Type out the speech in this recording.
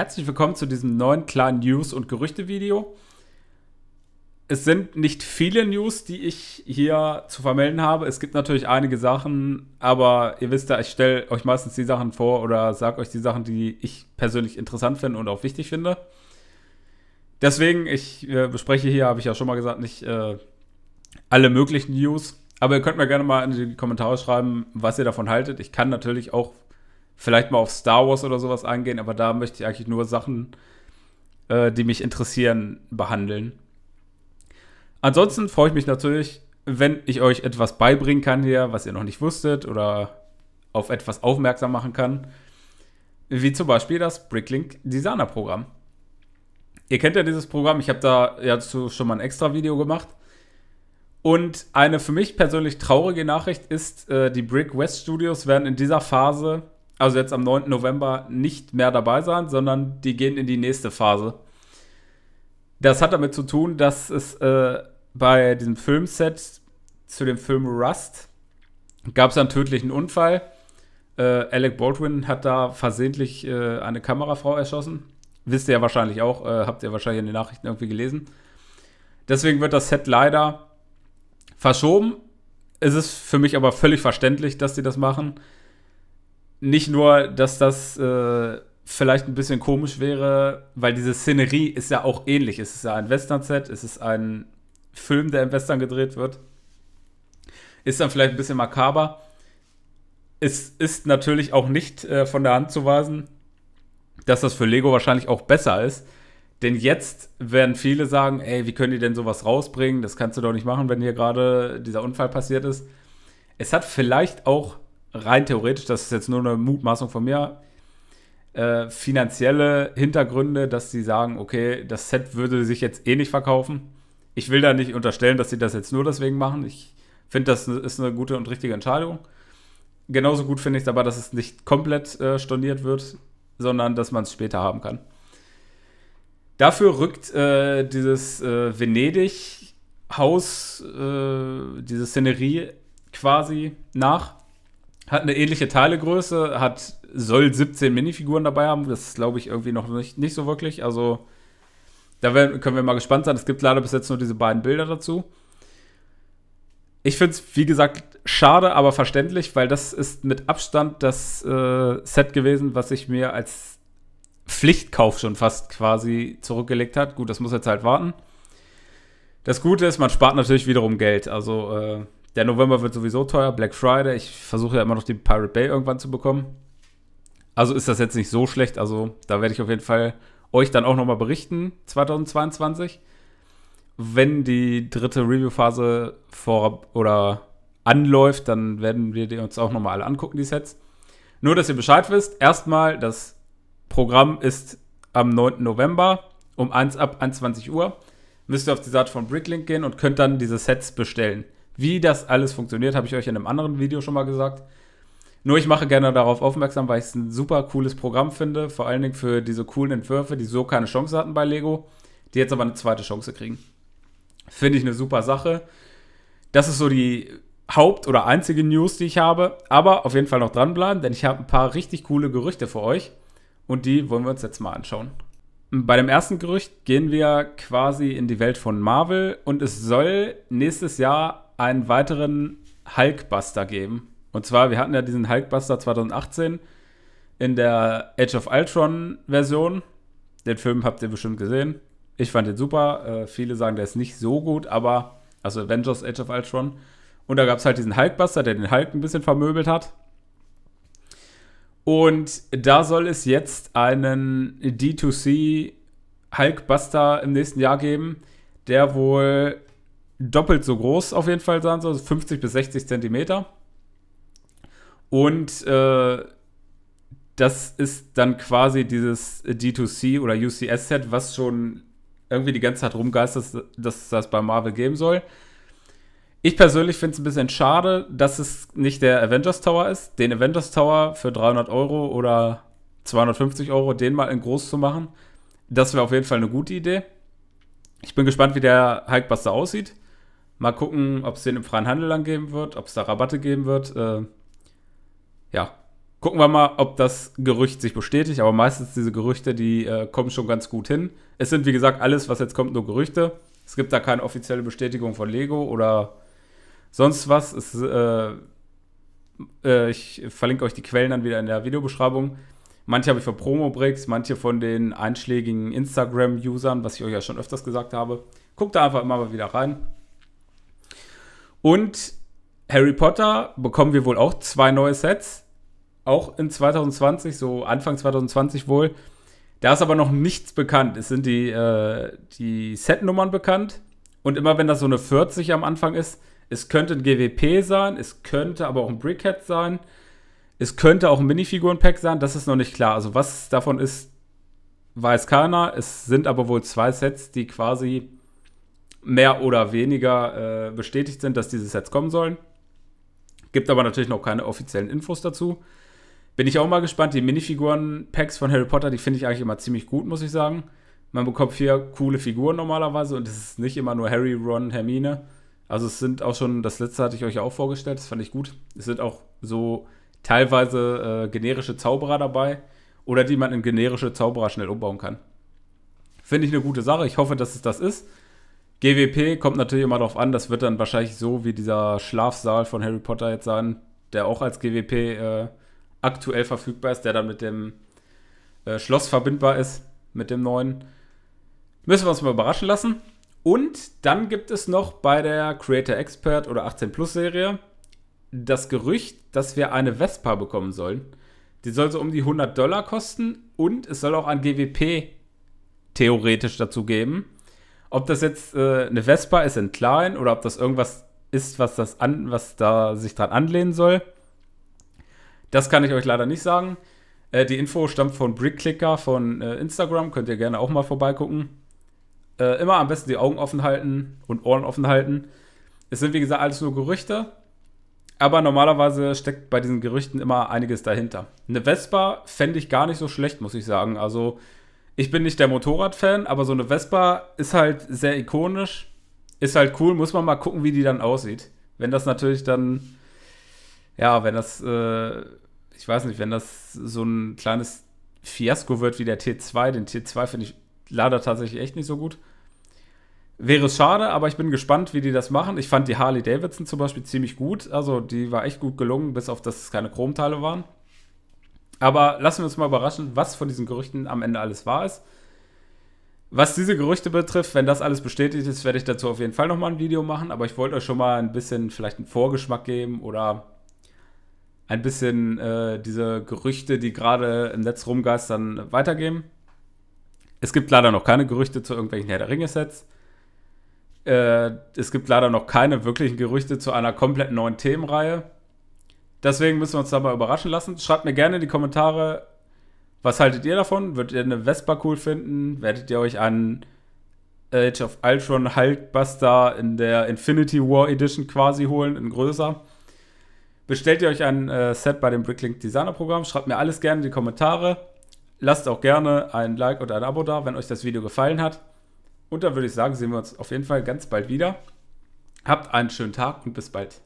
Herzlich willkommen zu diesem neuen kleinen News- und Gerüchte-Video. Es sind nicht viele News, die ich hier zu vermelden habe. Es gibt natürlich einige Sachen, aber ihr wisst ja, ich stelle euch meistens die Sachen vor oder sage euch die Sachen, die ich persönlich interessant finde und auch wichtig finde. Deswegen, ich äh, bespreche hier, habe ich ja schon mal gesagt, nicht äh, alle möglichen News. Aber ihr könnt mir gerne mal in die Kommentare schreiben, was ihr davon haltet. Ich kann natürlich auch vielleicht mal auf Star Wars oder sowas eingehen, aber da möchte ich eigentlich nur Sachen, äh, die mich interessieren, behandeln. Ansonsten freue ich mich natürlich, wenn ich euch etwas beibringen kann hier, was ihr noch nicht wusstet oder auf etwas aufmerksam machen kann. Wie zum Beispiel das Bricklink Designer Programm. Ihr kennt ja dieses Programm, ich habe da ja schon mal ein extra Video gemacht. Und eine für mich persönlich traurige Nachricht ist, äh, die Brick West Studios werden in dieser Phase, also jetzt am 9. November, nicht mehr dabei sein, sondern die gehen in die nächste Phase. Das hat damit zu tun, dass es äh, bei diesem Filmset zu dem Film Rust gab es einen tödlichen Unfall. Äh, Alec Baldwin hat da versehentlich äh, eine Kamerafrau erschossen. Wisst ihr ja wahrscheinlich auch, äh, habt ihr wahrscheinlich in den Nachrichten irgendwie gelesen. Deswegen wird das Set leider verschoben. Es ist für mich aber völlig verständlich, dass sie das machen. Nicht nur, dass das äh, vielleicht ein bisschen komisch wäre, weil diese Szenerie ist ja auch ähnlich. Es ist ja ein Western-Set, es ist ein Film, der im Western gedreht wird. Ist dann vielleicht ein bisschen makaber. Es ist natürlich auch nicht äh, von der Hand zu weisen, dass das für Lego wahrscheinlich auch besser ist. Denn jetzt werden viele sagen, ey, wie können die denn sowas rausbringen? Das kannst du doch nicht machen, wenn hier gerade dieser Unfall passiert ist. Es hat vielleicht auch rein theoretisch, das ist jetzt nur eine Mutmaßung von mir, äh, finanzielle Hintergründe, dass sie sagen, okay, das Set würde sich jetzt eh nicht verkaufen ich will da nicht unterstellen, dass sie das jetzt nur deswegen machen. Ich finde, das ist eine gute und richtige Entscheidung. Genauso gut finde ich es aber, dass es nicht komplett äh, storniert wird, sondern dass man es später haben kann. Dafür rückt äh, dieses äh, Venedig-Haus, äh, diese Szenerie quasi nach. Hat eine ähnliche Teilegröße, hat, soll 17 Minifiguren dabei haben. Das glaube ich irgendwie noch nicht, nicht so wirklich. Also da werden, können wir mal gespannt sein. Es gibt leider bis jetzt nur diese beiden Bilder dazu. Ich finde es, wie gesagt, schade, aber verständlich, weil das ist mit Abstand das äh, Set gewesen, was ich mir als Pflichtkauf schon fast quasi zurückgelegt hat. Gut, das muss jetzt halt warten. Das Gute ist, man spart natürlich wiederum Geld. Also äh, der November wird sowieso teuer, Black Friday. Ich versuche ja immer noch die Pirate Bay irgendwann zu bekommen. Also ist das jetzt nicht so schlecht. Also da werde ich auf jeden Fall euch dann auch nochmal berichten, 2022. Wenn die dritte Review-Phase vor oder anläuft, dann werden wir uns auch nochmal alle angucken, die Sets. Nur, dass ihr Bescheid wisst, erstmal, das Programm ist am 9. November um 1 ab 21 Uhr. Müsst ihr auf die Seite von Bricklink gehen und könnt dann diese Sets bestellen. Wie das alles funktioniert, habe ich euch in einem anderen Video schon mal gesagt. Nur ich mache gerne darauf aufmerksam, weil ich es ein super cooles Programm finde. Vor allen Dingen für diese coolen Entwürfe, die so keine Chance hatten bei Lego, die jetzt aber eine zweite Chance kriegen. Finde ich eine super Sache. Das ist so die Haupt- oder einzige News, die ich habe. Aber auf jeden Fall noch dranbleiben, denn ich habe ein paar richtig coole Gerüchte für euch. Und die wollen wir uns jetzt mal anschauen. Bei dem ersten Gerücht gehen wir quasi in die Welt von Marvel und es soll nächstes Jahr einen weiteren Hulkbuster geben. Und zwar, wir hatten ja diesen Hulkbuster 2018 in der Age of Ultron Version. Den Film habt ihr bestimmt gesehen. Ich fand den super. Äh, viele sagen, der ist nicht so gut, aber also Avengers Age of Ultron. Und da gab es halt diesen Hulkbuster, der den Hulk ein bisschen vermöbelt hat. Und da soll es jetzt einen D2C Hulkbuster im nächsten Jahr geben, der wohl doppelt so groß auf jeden Fall sein soll, 50 bis 60 Zentimeter. Und äh, das ist dann quasi dieses D2C oder UCS-Set, was schon irgendwie die ganze Zeit rumgeistert, dass das bei Marvel geben soll. Ich persönlich finde es ein bisschen schade, dass es nicht der Avengers Tower ist. Den Avengers Tower für 300 Euro oder 250 Euro, den mal in groß zu machen, das wäre auf jeden Fall eine gute Idee. Ich bin gespannt, wie der Hulkbuster aussieht. Mal gucken, ob es den im freien Handel angeben wird, ob es da Rabatte geben wird. Äh, ja, Gucken wir mal, ob das Gerücht sich bestätigt. Aber meistens diese Gerüchte, die äh, kommen schon ganz gut hin. Es sind, wie gesagt, alles, was jetzt kommt, nur Gerüchte. Es gibt da keine offizielle Bestätigung von Lego oder sonst was. Es, äh, äh, ich verlinke euch die Quellen dann wieder in der Videobeschreibung. Manche habe ich von Promo-Breaks, manche von den einschlägigen Instagram-Usern, was ich euch ja schon öfters gesagt habe. Guckt da einfach immer mal wieder rein. Und Harry Potter bekommen wir wohl auch zwei neue Sets. Auch in 2020, so Anfang 2020 wohl. Da ist aber noch nichts bekannt. Es sind die, äh, die Setnummern bekannt. Und immer wenn das so eine 40 am Anfang ist, es könnte ein GWP sein, es könnte aber auch ein Brickhead sein. Es könnte auch ein Minifiguren-Pack sein, das ist noch nicht klar. Also was davon ist, weiß keiner. Es sind aber wohl zwei Sets, die quasi mehr oder weniger äh, bestätigt sind, dass diese Sets kommen sollen. Gibt aber natürlich noch keine offiziellen Infos dazu. Bin ich auch mal gespannt. Die Minifiguren-Packs von Harry Potter, die finde ich eigentlich immer ziemlich gut, muss ich sagen. Man bekommt vier coole Figuren normalerweise und es ist nicht immer nur Harry, Ron, Hermine. Also es sind auch schon, das letzte hatte ich euch auch vorgestellt, das fand ich gut. Es sind auch so teilweise äh, generische Zauberer dabei oder die man in generische Zauberer schnell umbauen kann. Finde ich eine gute Sache. Ich hoffe, dass es das ist. GWP kommt natürlich immer darauf an. Das wird dann wahrscheinlich so wie dieser Schlafsaal von Harry Potter jetzt sein, der auch als GWP äh, aktuell verfügbar ist, der dann mit dem äh, Schloss verbindbar ist, mit dem neuen. Müssen wir uns mal überraschen lassen. Und dann gibt es noch bei der Creator Expert oder 18 Plus Serie das Gerücht, dass wir eine Vespa bekommen sollen. Die soll so um die 100 Dollar kosten und es soll auch ein GWP theoretisch dazu geben. Ob das jetzt äh, eine Vespa ist in klein oder ob das irgendwas ist, was das an, was da sich dran anlehnen soll, das kann ich euch leider nicht sagen. Äh, die Info stammt von Brickclicker von äh, Instagram, könnt ihr gerne auch mal vorbeigucken. Äh, immer am besten die Augen offen halten und Ohren offen halten. Es sind wie gesagt alles nur Gerüchte. Aber normalerweise steckt bei diesen Gerüchten immer einiges dahinter. Eine Vespa fände ich gar nicht so schlecht, muss ich sagen. Also, ich bin nicht der Motorradfan, aber so eine Vespa ist halt sehr ikonisch. Ist halt cool, muss man mal gucken, wie die dann aussieht. Wenn das natürlich dann, ja, wenn das, äh, ich weiß nicht, wenn das so ein kleines Fiasko wird wie der T2, den T2 finde ich leider tatsächlich echt nicht so gut. Wäre es schade, aber ich bin gespannt, wie die das machen. Ich fand die Harley Davidson zum Beispiel ziemlich gut. Also die war echt gut gelungen, bis auf dass es keine Chromteile waren. Aber lassen wir uns mal überraschen, was von diesen Gerüchten am Ende alles wahr ist. Was diese Gerüchte betrifft, wenn das alles bestätigt ist, werde ich dazu auf jeden Fall nochmal ein Video machen. Aber ich wollte euch schon mal ein bisschen vielleicht einen Vorgeschmack geben oder ein bisschen äh, diese Gerüchte, die gerade im Netz rumgeistern, weitergeben. Es gibt leider noch keine Gerüchte zu irgendwelchen Herr der Ringe-Sets. Äh, es gibt leider noch keine wirklichen Gerüchte zu einer komplett neuen Themenreihe. Deswegen müssen wir uns da mal überraschen lassen. Schreibt mir gerne in die Kommentare, was haltet ihr davon? Würdet ihr eine Vespa cool finden? Werdet ihr euch einen Age of Ultron Hulkbuster in der Infinity War Edition quasi holen, in größer? Bestellt ihr euch ein äh, Set bei dem Bricklink Designer Programm? Schreibt mir alles gerne in die Kommentare. Lasst auch gerne ein Like oder ein Abo da, wenn euch das Video gefallen hat. Und dann würde ich sagen, sehen wir uns auf jeden Fall ganz bald wieder. Habt einen schönen Tag und bis bald.